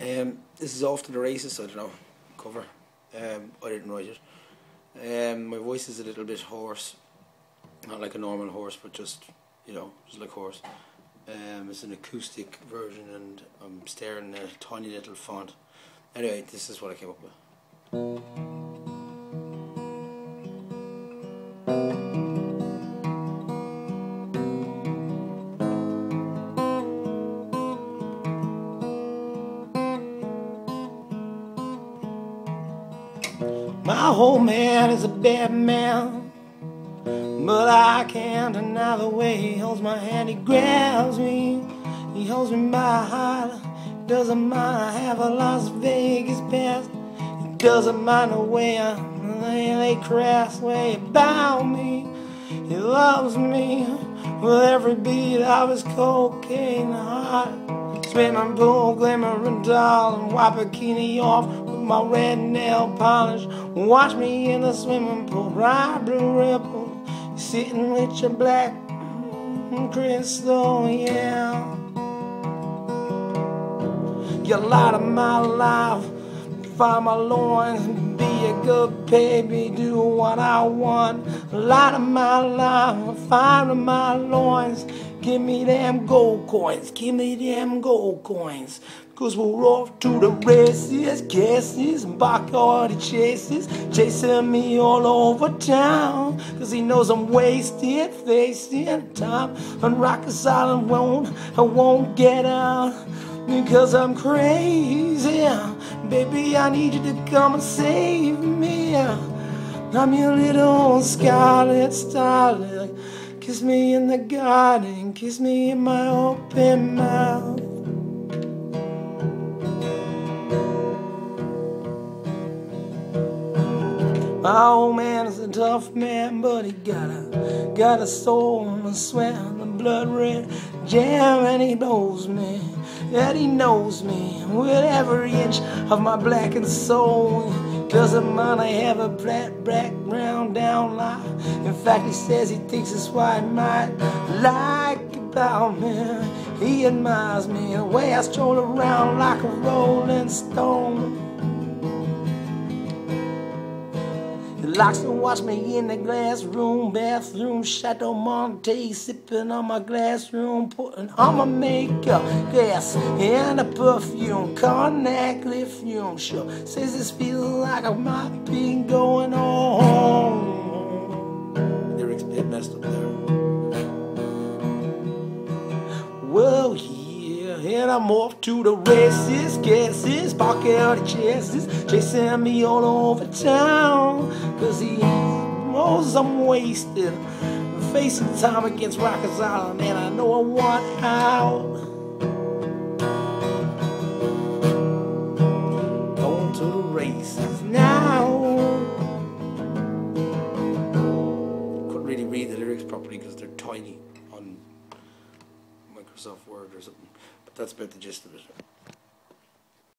Um, this is off to the races. I don't know cover. Um, I didn't write it. Um, my voice is a little bit hoarse, not like a normal horse, but just you know, just like horse. Um, it's an acoustic version, and I'm staring at a tiny little font. Anyway, this is what I came up with. My old man is a bad man, but I can't deny the way he holds my hand. He grabs me, he holds me by heart. Doesn't mind I have a Las Vegas past. He doesn't mind the way I lay crass way about me. He loves me with every beat of his cocaine heart. Swimming pool, glimmering doll, and wipe bikini off with my red nail polish. Watch me in the swimming pool, bright blue ripple. Sitting with your black crystal, yeah. You light of my life, find my loins, good baby, do what I want. Light of my life, fire of my loins. Give me them gold coins, give me them gold coins. Cause we're off to the races, guesses, and backyard chases. Chasing me all over town. Cause he knows I'm wasted, facing time. On Rikers Island won't, I won't get out. Because I'm crazy. Baby, I need you to come and save me. I'm your little scarlet starlet. Kiss me in the garden, kiss me in my open mouth. My old man is a tough man, but he got a got a soul and a sweat and the blood red jam, and he knows me, that he knows me with every inch of my blackened soul. Doesn't mind I have a black background down lie. In fact, he says he thinks it's why I might like about oh, me. He admires me the way I stroll around like a rolling stone. Likes to watch me in the glass room, bathroom, Chateau Monte, sipping on my glass room, putting on my makeup, gas, and a perfume, cognac, fume, sure. Says this feels like I might be going home. Lyrics messed up there. Well, yeah, and I'm off to the races, guesses, pocket chases, chasing me all over town. Cause I'm wasted. Facing time against Rikers Island, and I know I want out. Going to the races now. Couldn't really read the lyrics properly because they're tiny on Microsoft Word or something. But that's about the gist of it.